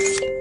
you